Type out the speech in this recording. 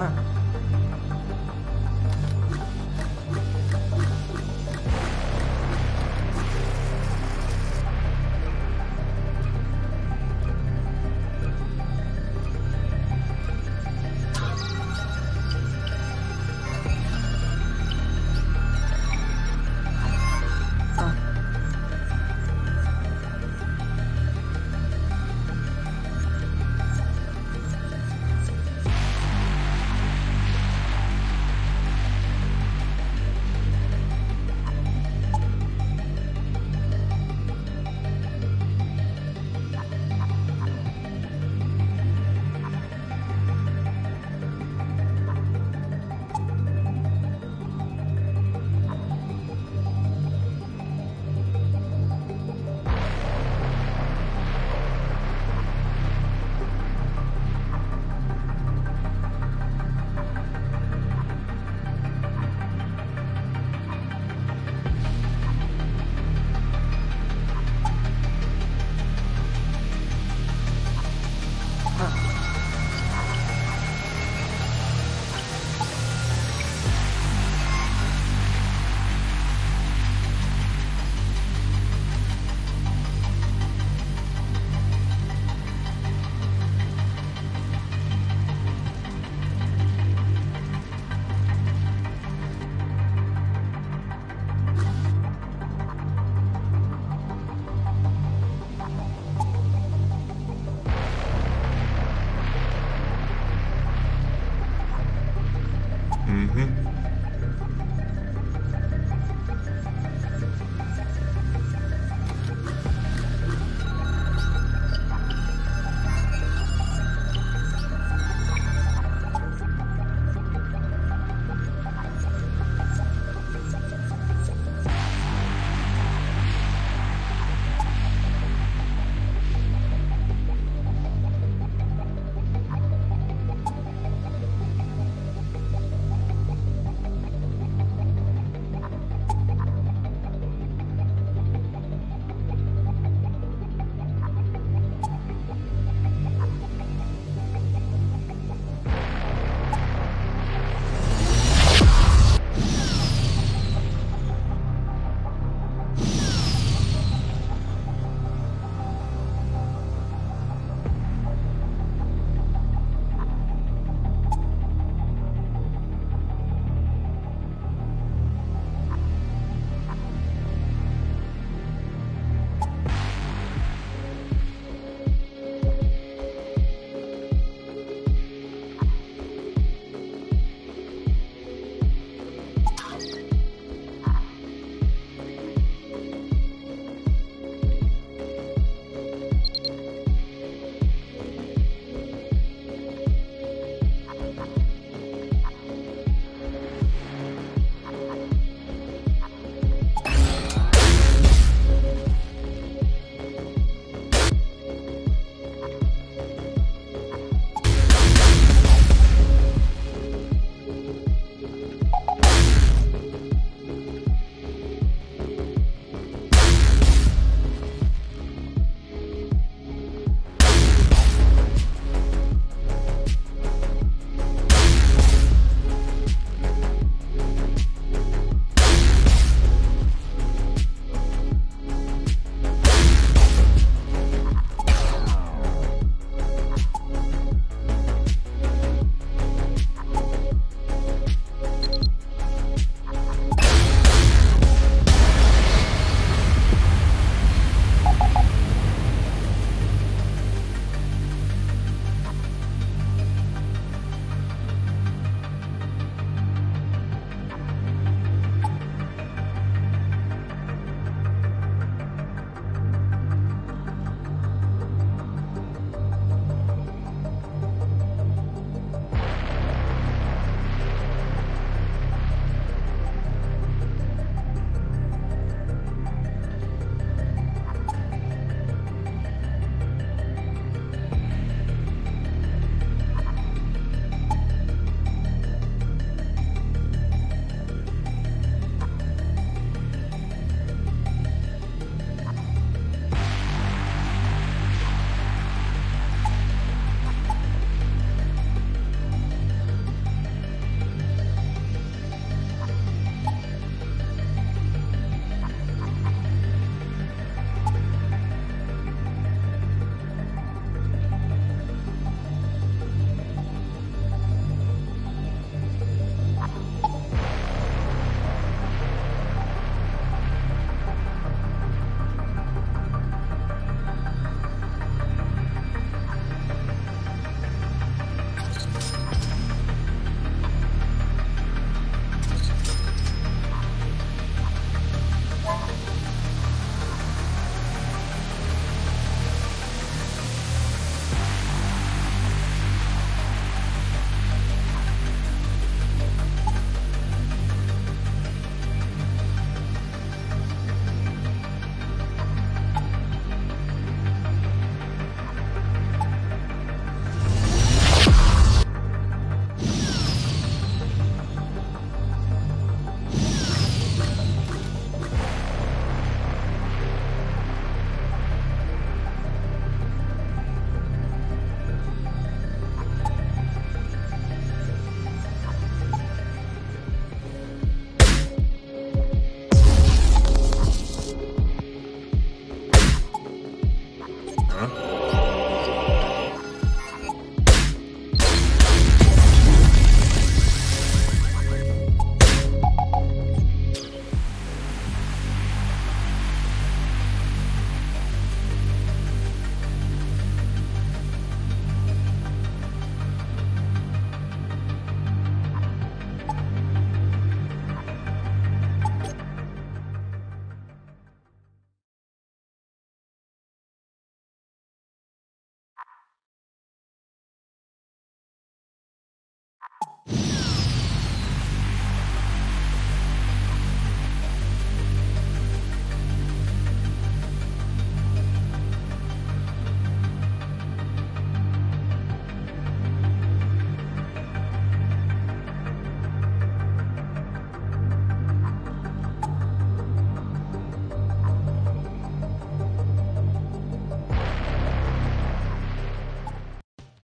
嗯。